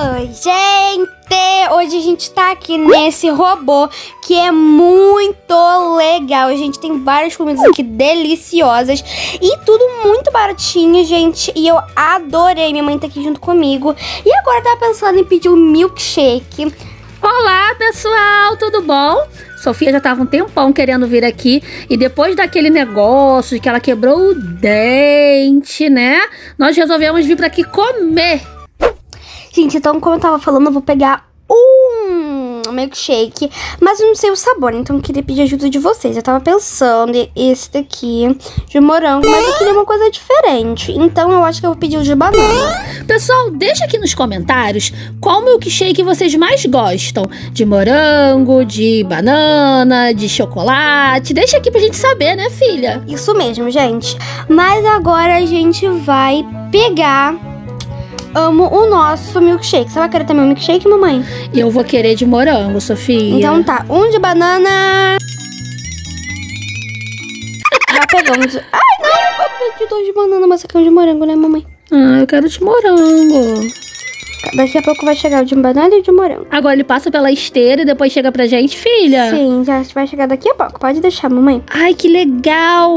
Oi, gente! Hoje a gente tá aqui nesse robô que é muito legal. A gente tem várias comidas aqui deliciosas e tudo muito baratinho, gente. E eu adorei. Minha mãe tá aqui junto comigo. E agora tá pensando em pedir um milkshake. Olá, pessoal, tudo bom? Sofia já tava um tempão querendo vir aqui e depois daquele negócio de que ela quebrou o dente, né? Nós resolvemos vir para aqui comer. Gente, então como eu tava falando, eu vou pegar um milkshake, mas eu não sei o sabor, então eu queria pedir ajuda de vocês. Eu tava pensando em esse daqui de morango, mas eu queria uma coisa diferente. Então eu acho que eu vou pedir o de banana. Pessoal, deixa aqui nos comentários qual milkshake vocês mais gostam. De morango, de banana, de chocolate. Deixa aqui pra gente saber, né, filha? Isso mesmo, gente. Mas agora a gente vai pegar amo o nosso milkshake. Você vai querer também um milkshake, mamãe? Eu vou querer de morango, Sofia. Então tá, um de banana. Já pegamos. Ai, não, eu pedi dois de banana, mas você quer um de morango, né, mamãe? Ah, eu quero de morango. Daqui a pouco vai chegar o de banana e o de morango. Agora ele passa pela esteira e depois chega pra gente, filha? Sim, já vai chegar daqui a pouco. Pode deixar, mamãe. Ai, que legal!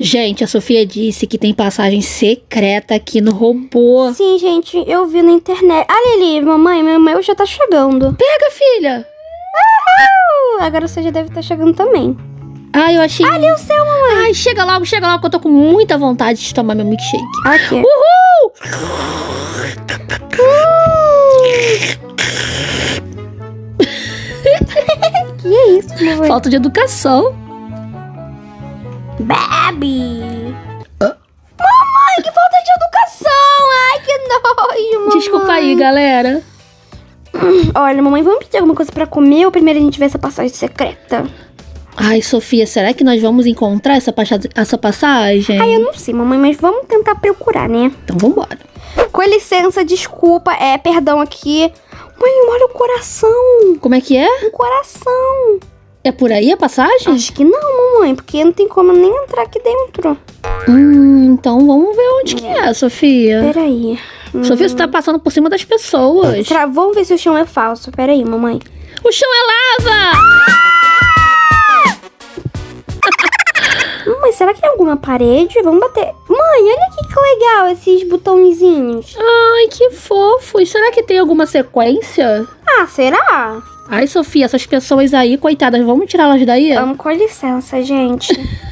Gente, a Sofia disse que tem passagem secreta aqui no robô. Sim, gente, eu vi na internet. Ali, ali, mamãe, meu meu já tá chegando. Pega, filha! Uhul! Agora você já deve estar chegando também. Ai, eu achei. Ali o seu, mamãe. Ai, chega logo, chega logo, que eu tô com muita vontade de tomar meu milkshake. Aqui. Uhul! Falta de educação. Bebe! Mamãe, que falta de educação! Ai, que nojo, mamãe. Desculpa aí, galera. Olha, mamãe, vamos pedir alguma coisa pra comer ou primeiro a gente vê essa passagem secreta? Ai, Sofia, será que nós vamos encontrar essa, essa passagem? Ai, eu não sei, mamãe, mas vamos tentar procurar, né? Então vambora. Com licença, desculpa, é, perdão aqui. Mãe, olha o coração! Como é que é? Um coração! É por aí a passagem? Acho que não, mamãe, porque não tem como nem entrar aqui dentro. Hum, então vamos ver onde que é, Sofia. Peraí. Hum. Sofia, você tá passando por cima das pessoas. Tra- Vamos ver se o chão é falso. Peraí, mamãe. O chão é lava! Mamãe, será que tem alguma parede? Vamos bater. Mãe, olha aqui que legal esses botõezinhos. Ai, que fofo. E será que tem alguma sequência? Ah, será? Ai, Sofia, essas pessoas aí, coitadas, vamos tirá-las daí? Vamos com licença, gente.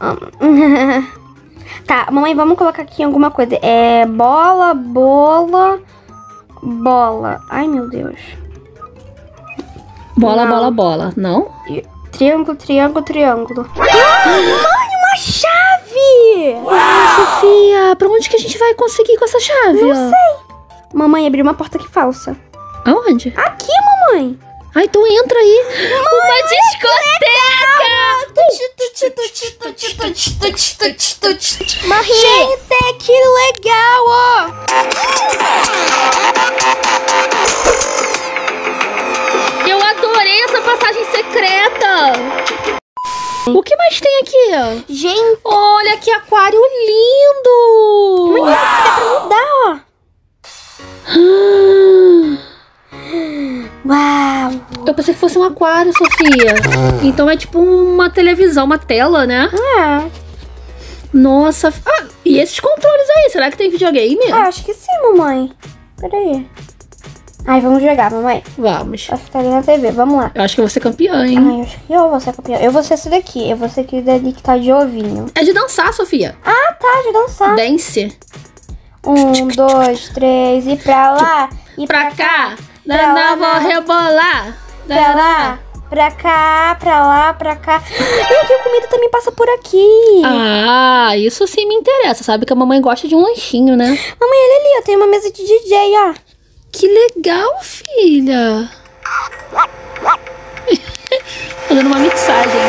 Tá, mamãe, vamos colocar aqui alguma coisa. É bola, bola, bola. Ai, meu Deus. Bola, Não. bola, bola. Não? Triângulo, triângulo, triângulo. Mãe, uma chave! Ah, Sofia, pra onde que a gente vai conseguir com essa chave? Não sei. Mamãe, abriu uma porta aqui falsa. Aonde? Aqui, mamãe. Ah, então entra aí. Uma discoteca! Gente, que legal, ó. Eu adorei essa passagem secreta. O que mais tem aqui? Gente, Olha que aquário lindo! dá pra mudar, ó. Uau. Eu pensei que fosse um aquário, Sofia. Então é tipo uma televisão, uma tela, né? É, Nossa. Ah, e esses controles aí? Será que tem videogame? ah, acho que sim, mamãe. Peraí. Ai, vamos jogar, mamãe. Vamos. Acho que tá ali na TV, vamos lá. Eu acho que eu vou ser campeã, hein? Ai, acho que eu vou ser campeão. Eu vou ser esse daqui. Eu vou ser aquele dali que tá de ovinho. É de dançar, Sofia. Ah, tá, de dançar. Dance. Um, dois, três, e pra lá. E Pra cá. Pra Não, vou rebolar. Pra lá, pra cá, pra lá, pra cá. E aqui a comida também passa por aqui. Ah, isso sim me interessa. Sabe que a mamãe gosta de um lanchinho, né? Mamãe, olha ali, ó. Tem uma mesa de DJ, ó. Que legal, filha. Fazendo uma mixagem.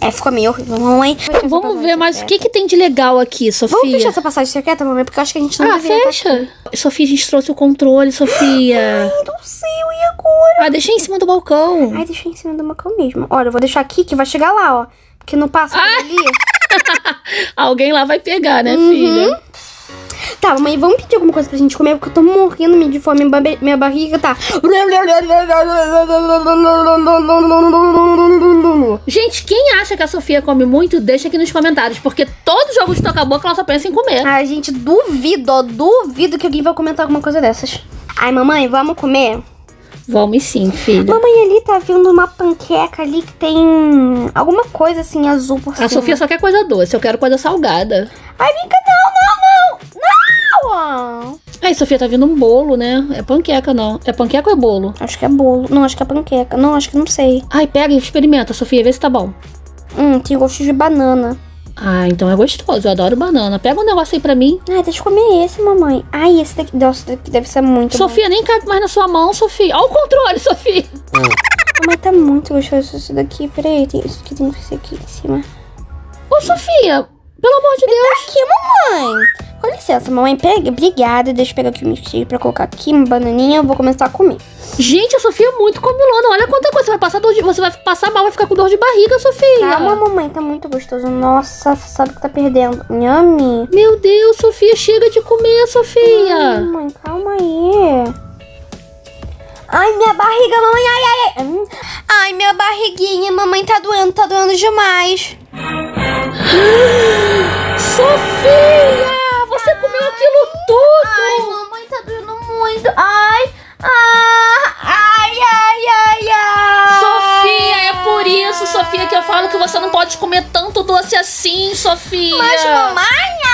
É, ficou meio horrível, mamãe. Vamos ver mais o que, que tem de legal aqui, Sofia. Vamos fechar essa passagem secreta, mamãe? Porque eu acho que a gente não Ah, tá fecha. Sofia, a gente trouxe o controle, Sofia. aqui. Não sei, e agora? Ah, deixa em cima do balcão. Ai, deixa em cima do balcão mesmo. Olha, eu vou deixar aqui que vai chegar lá, ó. Porque não passa por ali. Alguém lá vai pegar, né, Uhum. filha? Tá, mãe, vamos pedir alguma coisa pra gente comer, porque eu tô morrendo de fome. Minha ba- Minha barriga tá. Gente, quem acha que a Sofia come muito, deixa aqui nos comentários, porque todo jogo de toca-boca ela só pensa em comer. Ai, gente, duvido, ó, duvido que alguém vai comentar alguma coisa dessas. Ai, mamãe, vamos comer? Vamos sim, filha. Mamãe ali tá vendo uma panqueca ali que tem alguma coisa assim azul por cima. A Sofia só quer coisa doce, eu quero coisa salgada. Ai, vem cá, não, não, não! Não! Aí, Sofia, tá vindo um bolo, né? É panqueca, não. É panqueca ou é bolo? Acho que é bolo. Não, acho que é panqueca. Não, acho que não sei. Ai, pega e experimenta, Sofia, vê se tá bom. Hum, tem gosto de banana. Ah, então é gostoso, eu adoro banana. Pega um negócio aí pra mim. Ai, deixa eu comer esse, mamãe. Ai, esse daqui, nossa, daqui deve ser muito Sofia, nem cabe mais na sua mão, Sofia. Olha o controle, Sofia. bom. Mamãe, tá muito gostoso esse daqui. Peraí, tem isso aqui, tem esse aqui em cima. Ô, Sofia, pelo amor de Deus. Aqui, mamãe. Com licença, mamãe. Pega, obrigada. Deixa eu pegar aqui o milkshake pra colocar aqui, uma bananinha. Eu vou começar a comer. Gente, a Sofia é muito comilona. Olha quanta coisa. Você vai passar de... Você vai passar mal, vai ficar com dor de barriga, Sofia. Calma, mamãe. Tá muito gostoso. Nossa, sabe que tá perdendo. Nhame. Meu Deus, Sofia, chega de comer, Sofia. Mamãe, calma aí. Ai, minha barriga, mamãe. Ai, ai, ai. Hum. Ai, minha barriguinha, mamãe. Tá doendo, tá doendo demais. Sofia, você comeu aquilo Ai, tudo. mamãe, tá doendo muito. Ai, ah, ai, ai, ai, ai. Sofia, é por isso, Sofia, que eu falo que você não pode comer tanto doce assim, Sofia. Mas, mamãe,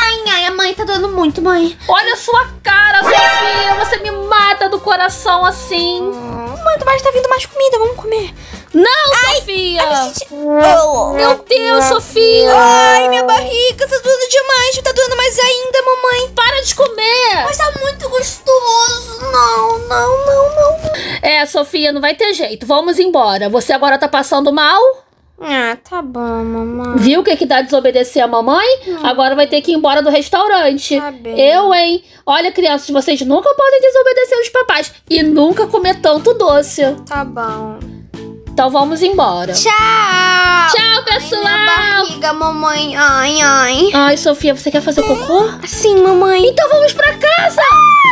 ai, ai, a mãe tá doendo muito, mãe. Olha a sua cara, Sofia. Você me mata do coração assim. Mãe, mas tá vindo mais comida, vamos comer. Oh. Meu Deus, Sofia. Ai, minha barriga tá doendo demais. Tá doendo mais ainda, mamãe. Para de comer. Mas tá muito gostoso. Não, não, não, não. É, Sofia, não vai ter jeito. Vamos embora. Você agora tá passando mal? Ah, tá bom, mamãe. Viu o que, que dá desobedecer a mamãe? Agora vai ter que ir embora do restaurante. Tá bem. Eu, hein? Olha, crianças, vocês nunca podem desobedecer os papais. E nunca comer tanto doce. Tá bom. Então vamos embora. Tchau. Tchau, pessoal. barriga, mamãe. Ai, ai. Ai, Sofia, você quer fazer cocô? Sim, mamãe. Então vamos pra casa. Ai,